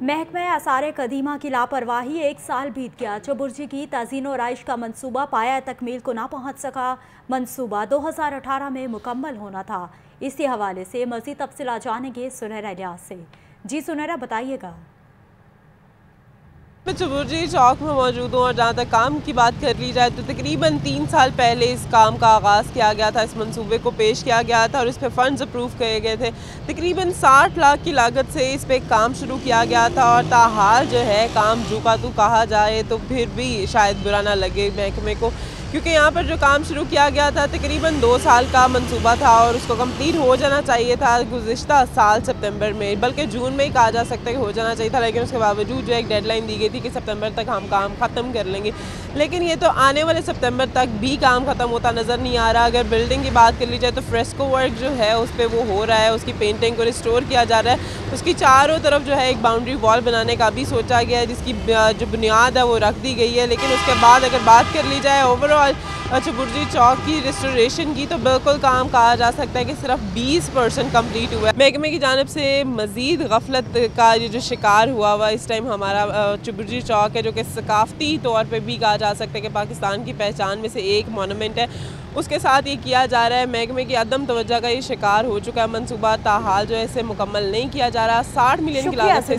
محکمہ آثار قدیمہ کی لاپرواہی ایک سال بیت گیا چبرجی کی تزین و رائش کا منصوبہ پایا تکمیل کو نہ پہنچ سکا۔ منصوبہ دو ہزار اٹھارہ میں مکمل ہونا تھا۔ اسی حوالے سے مزید تفصیلات جانیں گے سنہرا الیاس سے۔ جی سنہرا، بتائیے گا۔ میں چبرجی چوک میں موجود ہوں اور جہاں تک کام کی بات کر لی جائے تو تقریباً تین سال پہلے اس کام کا آغاز کیا گیا تھا، اس منصوبے کو پیش کیا گیا تھا اور اس پہ فنڈز اپروو کیے گئے تھے۔ تقریباً ساٹھ لاکھ کی لاگت سے اس پہ کام شروع کیا گیا تھا اور تاحال جو ہے، کام جو کا تو کہا جائے تو پھر بھی شاید برا نہ لگے محکمے کو۔ کیونکہ یہاں پر جو کام شروع کیا گیا تھا، تقریباً دو سال کا منصوبہ تھا اور اس کو کمپلیٹ ہو جانا چاہیے تھا گزشتہ سال سپتمبر میں، بلکہ جون میں ہی کہا جا سکتا ہے کہ ہو جانا چاہیے تھا، لیکن اس کے باوجود جو ایک ڈیڈ لائن دی گئی تھی کہ سپتمبر تک ہم کام ختم کر لیں گے۔ لیکن یہ تو آنے والے سپتمبر تک بھی کام ختم ہوتا نظر نہیں آ رہا۔ اگر بلڈنگ کی بات کر لی جائے تو فریسکو ورک جو ہے، اس پہ وہ ہو رہا ہے۔ اس کی پینٹنگ کو ریسٹور کیا جا رہا ہے۔ اس کی چاروں طرف جو ہے ایک باؤنڈری وال بنانے کا بھی سوچا گیا ہے، جس کی، جو بنیاد ہے وہ رکھ دی گئی ہے۔ لیکن اس کے بعد اگر بات کر لی جائے اوور آل اچھا برجی چوک کی ریسٹوریشن کی تو بالکل کام کہا جا سکتا ہے کہ صرف بیس پرسنٹ کمپلیٹ ہوا ہے۔ محکمے کی جانب سے مزید غفلت کا یہ جو شکار ہوا ہوا اس ٹائم ہمارا چبرجی چوک ہے جو کہ ثقافتی طور پہ بھی کہا جا سکتا ہے کہ پاکستان کی پہچان میں سے ایک مونومنٹ ہے۔ اس کے ساتھ یہ کیا جا رہا ہے محکمے کی عدم توجہ کا یہ شکار ہو چکا ہے۔ منصوبہ تاحال جو ہے اسے مکمل نہیں کیا جا رہا۔ ساٹھ ملین کی لاگت سے